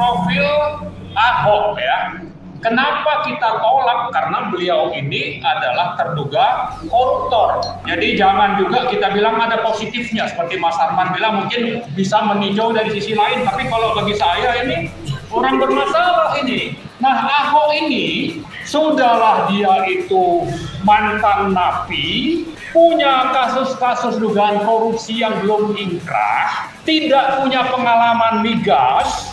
profil Ahok ya. Kenapa kita tolak? Karena beliau ini adalah terduga koruptor. Jadi jangan juga kita bilang ada positifnya. Seperti Mas Arman bilang mungkin bisa meninjau dari sisi lain. Tapi kalau bagi saya ini orang bermasalah ini. Nah Ahok ini sudahlah dia itu mantan napi, punya kasus-kasus dugaan korupsi yang belum ingkrah, tidak punya pengalaman migas,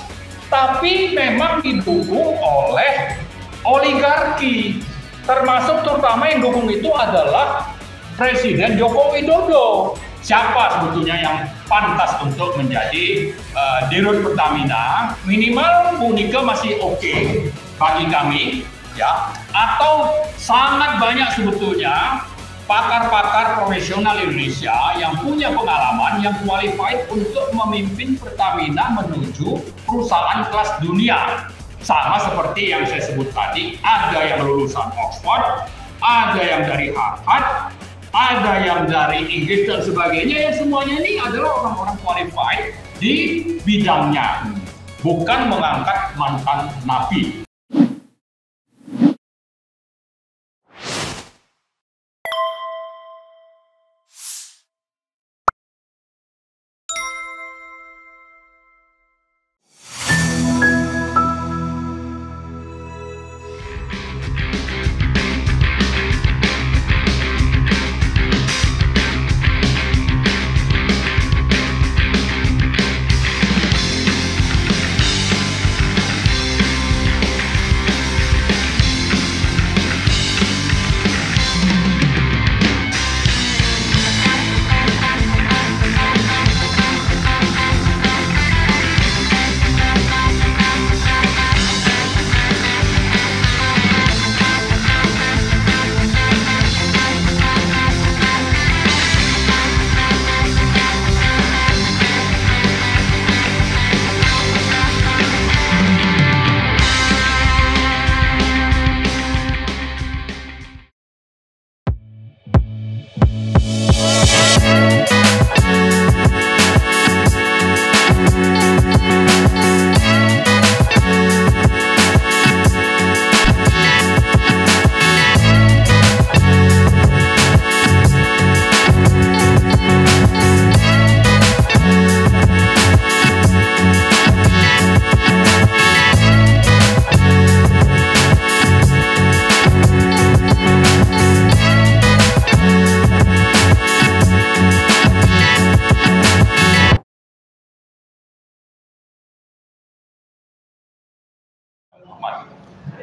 tapi memang didukung oleh oligarki. Termasuk terutama yang dukung itu adalah Presiden Joko Widodo. Siapa sebetulnya yang pantas untuk menjadi uh, dirut Pertamina? Minimal Bu masih oke okay bagi kami, ya. Atau sangat banyak sebetulnya pakar-pakar profesional Indonesia yang punya pengalaman, yang qualified untuk memimpin Pertamina menuju perusahaan kelas dunia. Sama seperti yang saya sebut tadi, ada yang lulusan Oxford, ada yang dari Harvard, ada yang dari Inggris dan sebagainya, yang semuanya ini adalah orang-orang qualified di bidangnya, bukan mengangkat mantan napi.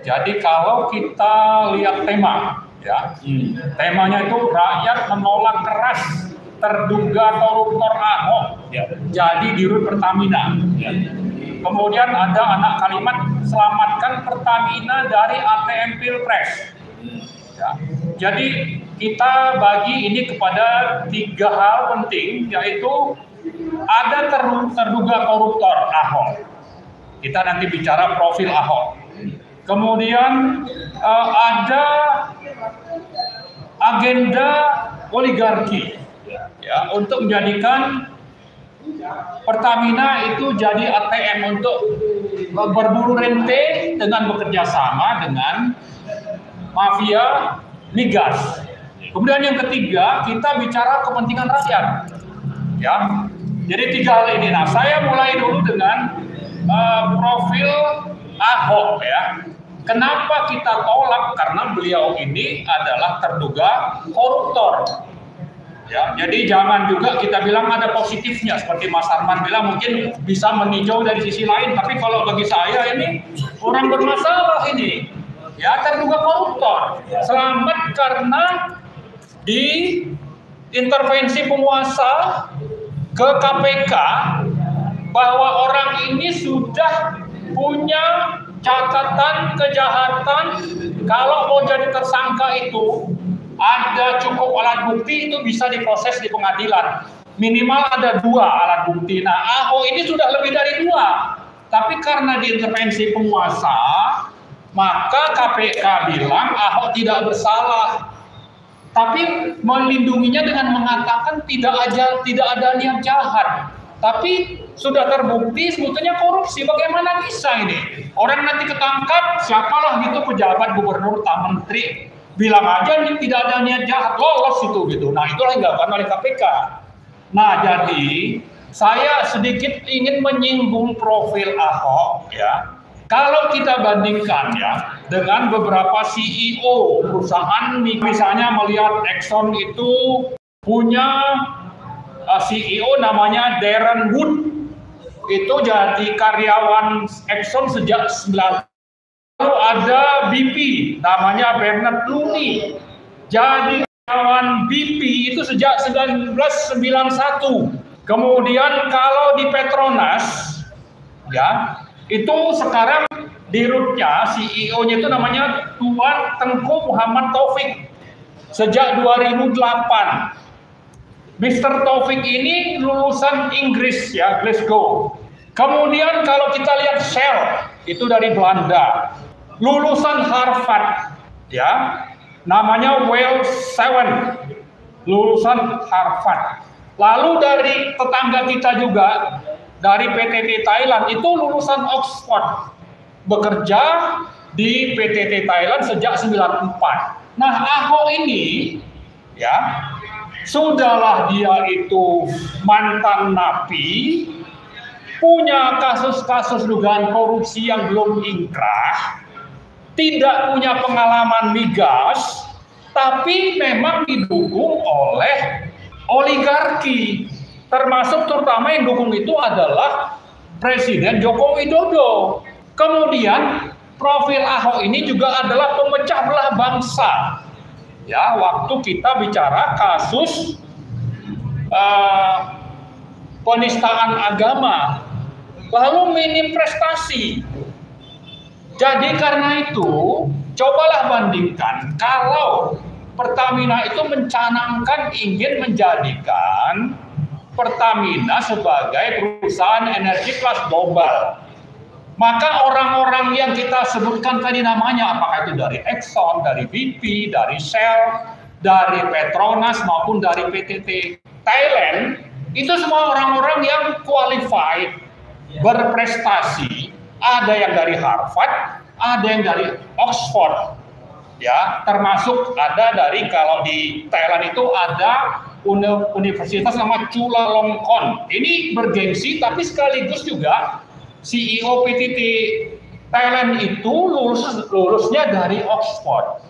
Jadi kalau kita lihat tema, ya, hmm. temanya itu rakyat menolak keras terduga koruptor Ahok ya. jadi dirut Pertamina. Ya. Kemudian ada anak kalimat selamatkan Pertamina dari ATM Pilpres. Ya. Jadi kita bagi ini kepada tiga hal penting yaitu ada terduga koruptor Ahok. Kita nanti bicara profil Ahok. Kemudian uh, ada agenda oligarki ya untuk menjadikan Pertamina itu jadi ATM untuk berburu rente dengan bekerja sama dengan mafia migas. Kemudian yang ketiga kita bicara kepentingan rakyat, ya. Jadi tiga hal ini. Nah saya mulai dulu dengan uh, profil Ahok ya. Kenapa kita tolak? Karena beliau ini adalah terduga koruptor. Ya, jadi jangan juga kita bilang ada positifnya seperti Mas Arman bilang mungkin bisa meninjau dari sisi lain. Tapi kalau bagi saya ini orang bermasalah ini. Ya terduga koruptor. Selamat karena di intervensi penguasa ke KPK bahwa orang ini sudah punya catatan kejahatan kalau mau jadi tersangka itu ada cukup alat bukti itu bisa diproses di pengadilan. Minimal ada dua alat bukti. Nah Ahok ini sudah lebih dari dua. Tapi karena diintervensi penguasa maka KPK bilang Ahok tidak bersalah. Tapi melindunginya dengan mengatakan tidak ada tidak ada niat jahat tapi sudah terbukti sebetulnya korupsi. Bagaimana bisa ini? Orang nanti ketangkap, siapalah gitu pejabat gubernur, tak menteri, bilang aja ini tidak ada niat jahat, lolos itu gitu. Nah itulah yang dilakukan oleh KPK. Nah jadi saya sedikit ingin menyinggung profil Ahok ya. Kalau kita bandingkan ya dengan beberapa CEO perusahaan, misalnya melihat Exxon itu punya uh, CEO namanya Darren Wood. Itu jadi karyawan Exxon sejak 9 lalu ada BP namanya Bernard Looney. Jadi karyawan BP itu sejak 1991 kemudian kalau di Petronas ya itu sekarang di CEO-nya itu namanya Tuan Tengku Muhammad Taufik. Sejak 2008 Mr. Taufik ini lulusan Inggris ya, Glasgow. Kemudian kalau kita lihat Shell, itu dari Belanda. Lulusan Harvard, ya, namanya Wales Seven, lulusan Harvard. Lalu dari tetangga kita juga, dari PTT Thailand, itu lulusan Oxford. Bekerja di PTT Thailand sejak 94. Nah, Ahok ini, ya, Sudahlah dia itu mantan napi, punya kasus-kasus dugaan korupsi yang belum ingkrah, tidak punya pengalaman migas, tapi memang didukung oleh oligarki. Termasuk terutama yang dukung itu adalah Presiden Joko Widodo. Kemudian profil Ahok ini juga adalah pemecah belah bangsa ya waktu kita bicara kasus uh, penistaan agama lalu minim prestasi. Jadi karena itu cobalah bandingkan kalau Pertamina itu mencanangkan ingin menjadikan Pertamina sebagai perusahaan energi kelas global maka orang-orang yang kita sebutkan tadi namanya, apakah itu dari Exxon, dari BP, dari Shell, dari Petronas maupun dari PTT Thailand, itu semua orang-orang yang qualified, berprestasi. Ada yang dari Harvard, ada yang dari Oxford, ya termasuk ada dari kalau di Thailand itu ada universitas nama Chulalongkorn. Ini bergengsi tapi sekaligus juga CEO PTT Thailand itu lulus lulusnya dari Oxford.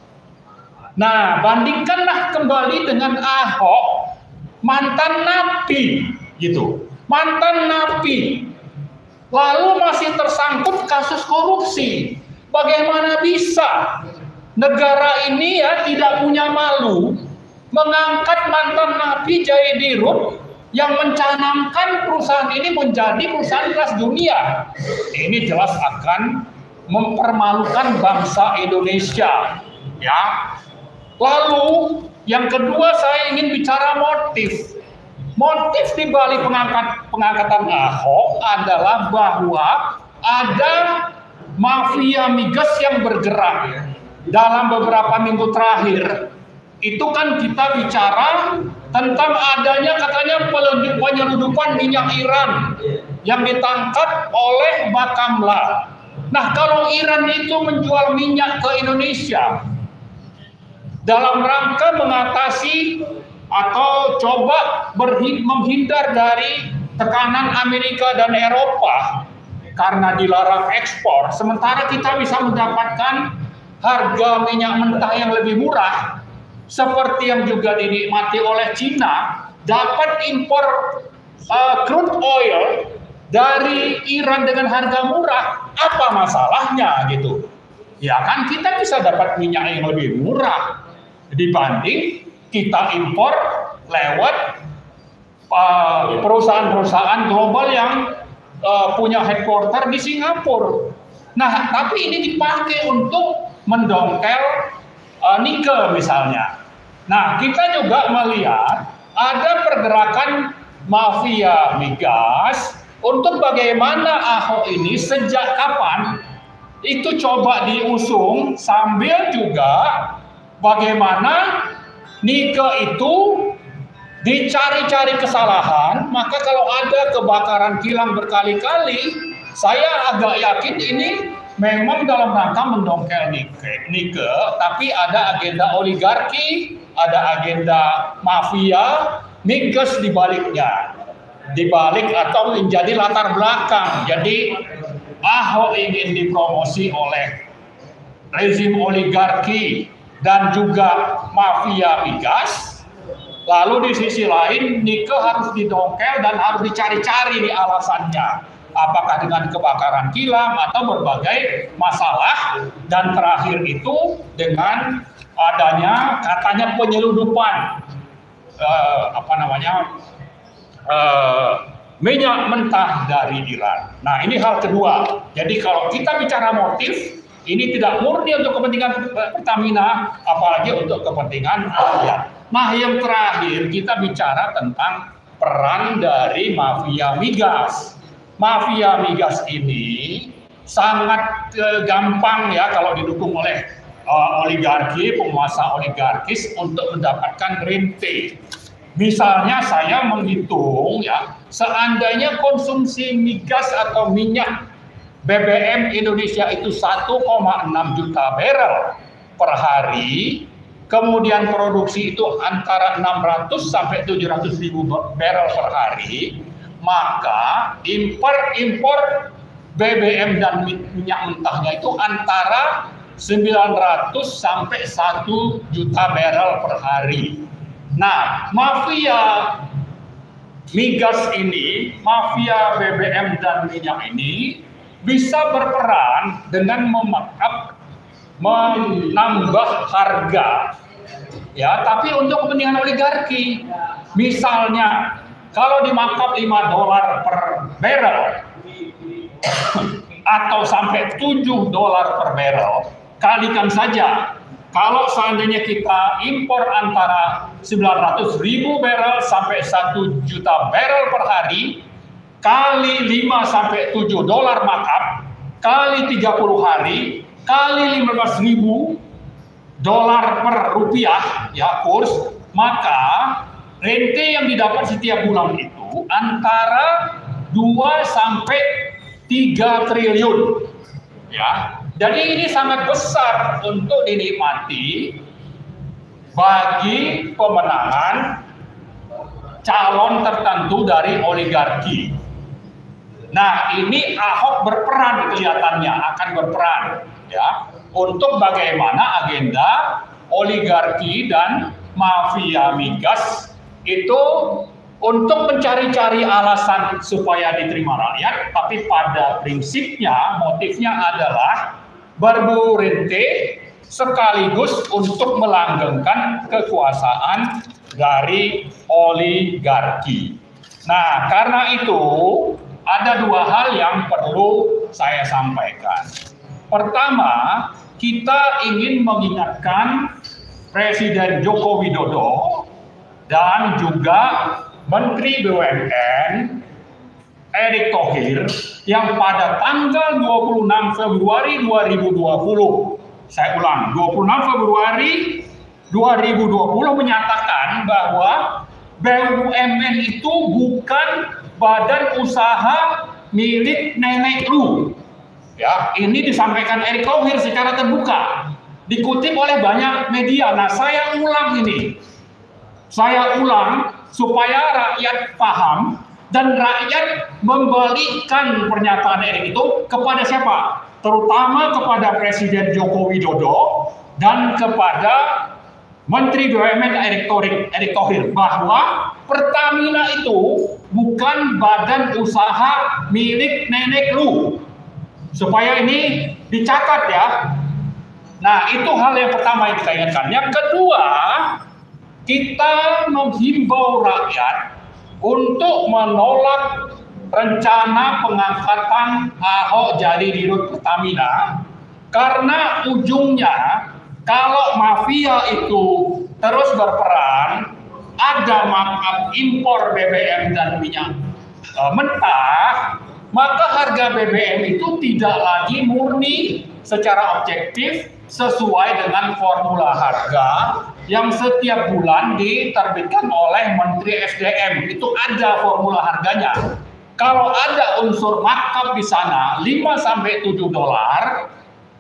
Nah, bandingkanlah kembali dengan Ahok, mantan napi, gitu. Mantan napi. Lalu masih tersangkut kasus korupsi. Bagaimana bisa negara ini ya tidak punya malu mengangkat mantan napi Jaya Dirut yang mencanangkan perusahaan ini menjadi perusahaan kelas dunia. Ini jelas akan mempermalukan bangsa Indonesia. Ya. Lalu yang kedua saya ingin bicara motif. Motif di balik pengangkat pengangkatan Ahok adalah bahwa ada mafia migas yang bergerak dalam beberapa minggu terakhir itu kan kita bicara tentang adanya katanya penyeludupan minyak Iran yang ditangkap oleh Bakamla. Nah, kalau Iran itu menjual minyak ke Indonesia dalam rangka mengatasi atau coba menghindar dari tekanan Amerika dan Eropa karena dilarang ekspor, sementara kita bisa mendapatkan harga minyak mentah yang lebih murah, seperti yang juga dinikmati oleh Cina dapat impor uh, crude oil dari Iran dengan harga murah apa masalahnya gitu ya kan kita bisa dapat minyak yang lebih murah dibanding kita impor lewat uh, perusahaan-perusahaan global yang uh, punya headquarter di Singapura. Nah, tapi ini dipakai untuk mendongkel uh, nikel misalnya. Nah, kita juga melihat ada pergerakan mafia migas untuk bagaimana Ahok ini sejak kapan itu coba diusung sambil juga bagaimana nikel itu dicari-cari kesalahan, maka kalau ada kebakaran kilang berkali-kali, saya agak yakin ini memang dalam rangka mendongkel Nike, tapi ada agenda oligarki, ada agenda mafia, Nikes di baliknya. Di balik atau menjadi latar belakang. Jadi Ahok ingin dipromosi oleh rezim oligarki dan juga mafia migas, Lalu di sisi lain Nike harus didongkel dan harus dicari-cari di alasannya. Apakah dengan kebakaran kilang atau berbagai masalah dan terakhir itu dengan adanya katanya penyelundupan uh, apa namanya uh, minyak mentah dari Iran. Nah ini hal kedua. Jadi kalau kita bicara motif ini tidak murni untuk kepentingan Pertamina, apalagi untuk kepentingan rakyat. Nah, yang terakhir kita bicara tentang peran dari mafia migas. Mafia migas ini sangat uh, gampang ya kalau didukung oleh uh, oligarki, penguasa oligarkis untuk mendapatkan rente. Misalnya saya menghitung ya, seandainya konsumsi migas atau minyak BBM Indonesia itu 1,6 juta barrel per hari, kemudian produksi itu antara 600 sampai 700 ribu barrel per hari, maka impor impor BBM dan minyak mentahnya itu antara 900 sampai 1 juta barrel per hari. Nah, mafia migas ini, mafia BBM dan minyak ini bisa berperan dengan memakap menambah harga ya tapi untuk kepentingan oligarki misalnya kalau dimakap 5 dolar per barrel atau sampai 7 dolar per barrel kalikan saja. Kalau seandainya kita impor antara 900 ribu barrel sampai 1 juta barrel per hari kali 5 sampai 7 dolar markup kali 30 hari kali 15 ribu dolar per rupiah ya kurs maka rente yang didapat setiap bulan itu antara 2 sampai 3 triliun ya jadi ini sangat besar untuk dinikmati bagi pemenangan calon tertentu dari oligarki. Nah, ini Ahok berperan kelihatannya akan berperan ya untuk bagaimana agenda oligarki dan mafia migas itu untuk mencari-cari alasan supaya diterima rakyat, tapi pada prinsipnya motifnya adalah berburu rente sekaligus untuk melanggengkan kekuasaan dari oligarki. Nah, karena itu ada dua hal yang perlu saya sampaikan. Pertama, kita ingin mengingatkan Presiden Joko Widodo dan juga Menteri BUMN Erick Thohir yang pada tanggal 26 Februari 2020 saya ulang 26 Februari 2020 menyatakan bahwa BUMN itu bukan badan usaha milik nenek lu Ya, ini disampaikan Erick Thohir secara terbuka, dikutip oleh banyak media. Nah, saya ulang ini. Saya ulang supaya rakyat paham dan rakyat membalikkan pernyataan Erick itu kepada siapa? Terutama kepada Presiden Joko Widodo dan kepada Menteri BUMN Erick Thohir bahwa Pertamina itu bukan badan usaha milik nenek lu supaya ini dicatat ya. Nah, itu hal yang pertama yang kita ingatkan. Yang kedua, kita menghimbau rakyat untuk menolak rencana pengangkatan Ahok jadi dirut Pertamina karena ujungnya kalau mafia itu terus berperan ada markup impor BBM dan minyak e, mentah maka harga BBM itu tidak lagi murni secara objektif sesuai dengan formula harga yang setiap bulan diterbitkan oleh Menteri SDM. Itu ada formula harganya. Kalau ada unsur markup di sana 5 sampai 7 dolar,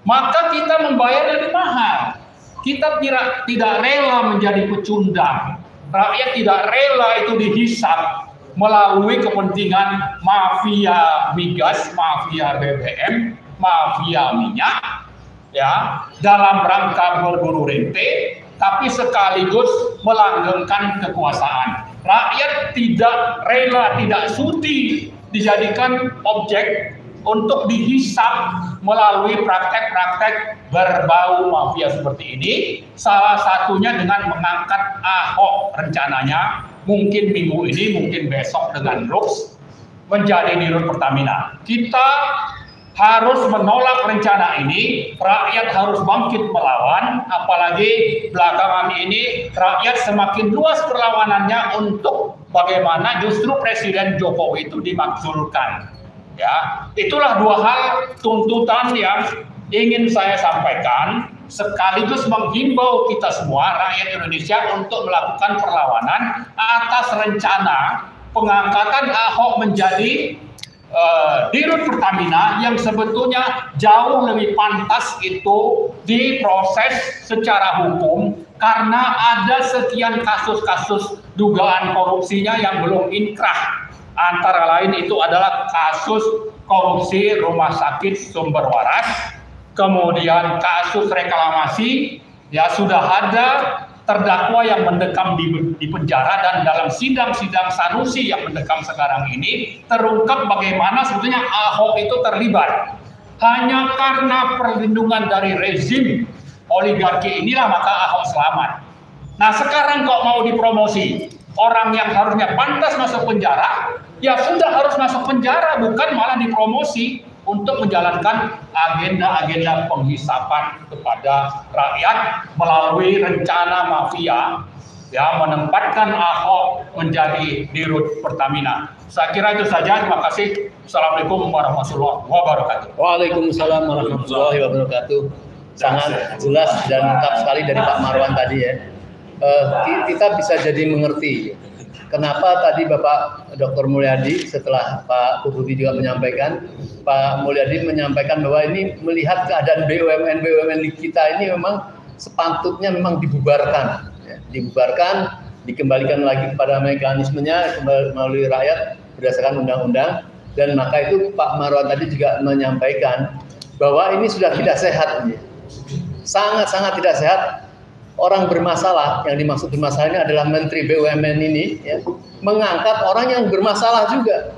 maka kita membayar lebih mahal. Kita tidak tidak rela menjadi pecundang. Rakyat tidak rela itu dihisap melalui kepentingan mafia migas, mafia BBM, mafia minyak, ya dalam rangka berburu rente, tapi sekaligus melanggengkan kekuasaan. Rakyat tidak rela, tidak sudi dijadikan objek untuk dihisap melalui praktek-praktek berbau mafia seperti ini. Salah satunya dengan mengangkat Ahok rencananya mungkin minggu ini, mungkin besok dengan Rux menjadi dirut Pertamina. Kita harus menolak rencana ini, rakyat harus bangkit melawan, apalagi belakangan ini rakyat semakin luas perlawanannya untuk bagaimana justru Presiden Jokowi itu dimakzulkan. Ya, itulah dua hal tuntutan yang ingin saya sampaikan sekaligus menghimbau kita semua rakyat Indonesia untuk melakukan perlawanan atas rencana pengangkatan Ahok menjadi uh, dirut Pertamina yang sebetulnya jauh lebih pantas itu diproses secara hukum karena ada sekian kasus-kasus dugaan korupsinya yang belum inkrah. Antara lain itu adalah kasus korupsi rumah sakit sumber waras, kemudian kasus reklamasi ya sudah ada terdakwa yang mendekam di, di penjara dan dalam sidang-sidang Sanusi yang mendekam sekarang ini terungkap bagaimana sebetulnya Ahok itu terlibat. Hanya karena perlindungan dari rezim oligarki inilah maka Ahok selamat. Nah sekarang kok mau dipromosi? Orang yang harusnya pantas masuk penjara ya sudah harus masuk penjara bukan malah dipromosi untuk menjalankan agenda-agenda penghisapan kepada rakyat melalui rencana mafia ya menempatkan Ahok menjadi dirut Pertamina. Saya kira itu saja. Terima kasih. Assalamualaikum warahmatullahi wabarakatuh. Waalaikumsalam warahmatullahi wabarakatuh. Sangat jelas dan lengkap sekali dari Pak Marwan tadi ya. Uh, kita bisa jadi mengerti kenapa tadi Bapak Dr. Mulyadi setelah Pak Kubuti juga menyampaikan, Pak Mulyadi menyampaikan bahwa ini melihat keadaan BUMN BUMN kita ini memang sepatutnya memang dibubarkan, ya, dibubarkan, dikembalikan lagi kepada mekanismenya melalui rakyat berdasarkan undang-undang. Dan maka itu Pak Marwan tadi juga menyampaikan bahwa ini sudah tidak sehat, sangat-sangat tidak sehat orang bermasalah yang dimaksud bermasalah ini adalah Menteri BUMN ini ya, mengangkat orang yang bermasalah juga.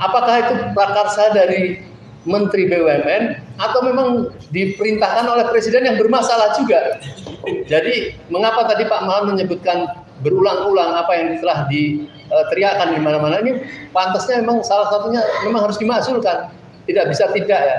Apakah itu prakarsa dari Menteri BUMN atau memang diperintahkan oleh Presiden yang bermasalah juga? Jadi mengapa tadi Pak Mahan menyebutkan berulang-ulang apa yang telah diteriakan di mana-mana ini pantasnya memang salah satunya memang harus dimasukkan tidak bisa tidak ya.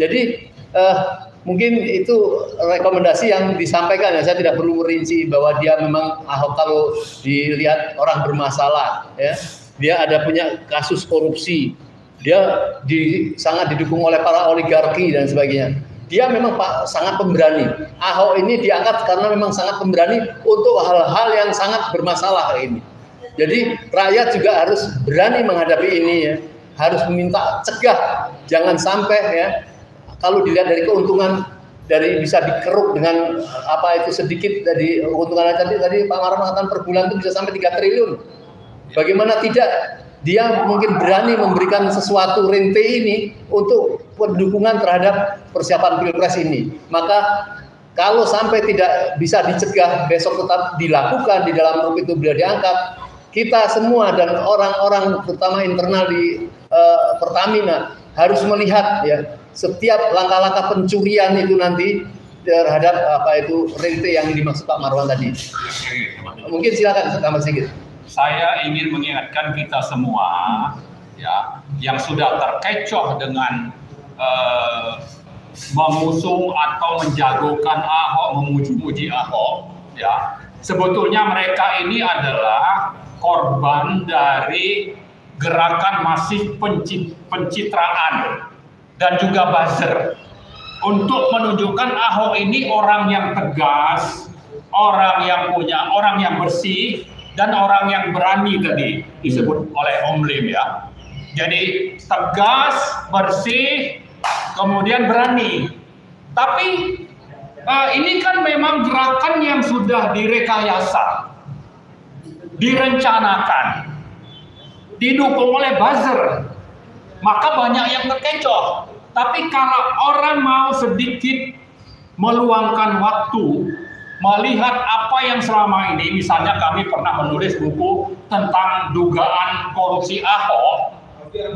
Jadi uh, mungkin itu rekomendasi yang disampaikan ya. Saya tidak perlu merinci bahwa dia memang Ahok kalau dilihat orang bermasalah ya dia ada punya kasus korupsi. Dia di, sangat didukung oleh para oligarki dan sebagainya. Dia memang pak sangat pemberani. Ahok ini diangkat karena memang sangat pemberani untuk hal-hal yang sangat bermasalah ini. Jadi rakyat juga harus berani menghadapi ini ya. Harus meminta cegah jangan sampai ya kalau dilihat dari keuntungan dari bisa dikeruk dengan apa itu sedikit dari keuntungan tadi tadi Pak Marah mengatakan per bulan itu bisa sampai 3 triliun. Bagaimana tidak dia mungkin berani memberikan sesuatu rente ini untuk pendukungan terhadap persiapan pilpres ini. Maka kalau sampai tidak bisa dicegah besok tetap dilakukan di dalam grup itu bila diangkat, kita semua dan orang-orang terutama internal di uh, Pertamina harus melihat ya setiap langkah-langkah pencurian itu nanti terhadap apa itu rente yang dimaksud Pak Marwan tadi. Mungkin silakan tambah sedikit. Saya ingin mengingatkan kita semua ya yang sudah terkecoh dengan uh, mengusung atau menjagokan Ahok, memuji-muji Ahok, ya sebetulnya mereka ini adalah korban dari gerakan masif pencitraan dan juga buzzer untuk menunjukkan Ahok ini orang yang tegas, orang yang punya, orang yang bersih, dan orang yang berani tadi disebut oleh Om Lim ya. Jadi tegas, bersih, kemudian berani. Tapi uh, ini kan memang gerakan yang sudah direkayasa, direncanakan, didukung oleh buzzer. Maka banyak yang terkecoh. Tapi kalau orang mau sedikit meluangkan waktu melihat apa yang selama ini misalnya kami pernah menulis buku tentang dugaan korupsi Ahok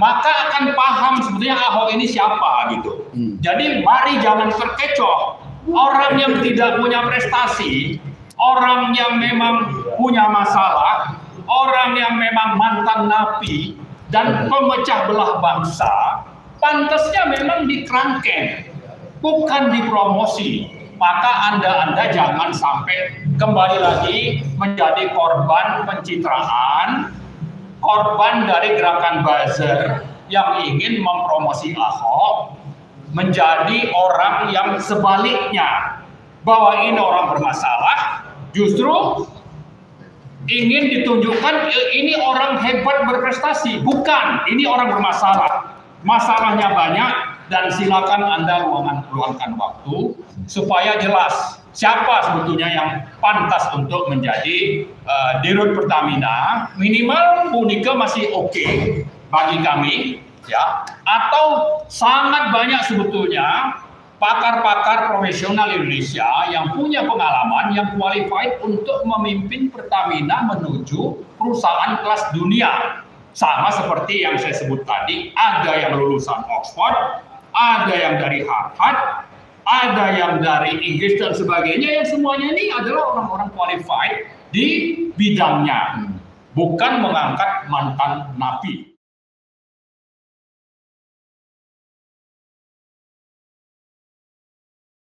maka akan paham sebetulnya Ahok ini siapa gitu. Hmm. Jadi mari jangan terkecoh. Orang yang tidak punya prestasi, orang yang memang punya masalah, orang yang memang mantan napi dan pemecah belah bangsa, pantasnya memang dikerangkeng, bukan dipromosi. Maka Anda-Anda jangan sampai kembali lagi menjadi korban pencitraan, korban dari gerakan buzzer yang ingin mempromosi Ahok menjadi orang yang sebaliknya. Bahwa ini orang bermasalah justru ingin ditunjukkan eh, ini orang hebat berprestasi. Bukan ini orang bermasalah masalahnya banyak dan silakan Anda luangkan, luangkan waktu supaya jelas siapa sebetulnya yang pantas untuk menjadi uh, dirut Pertamina. Minimal Bu masih oke okay bagi kami ya atau sangat banyak sebetulnya pakar-pakar profesional Indonesia yang punya pengalaman yang qualified untuk memimpin Pertamina menuju perusahaan kelas dunia sama seperti yang saya sebut tadi ada yang lulusan Oxford ada yang dari Harvard, ada yang dari Inggris dan sebagainya yang semuanya ini adalah orang-orang qualified di bidangnya, bukan mengangkat mantan napi.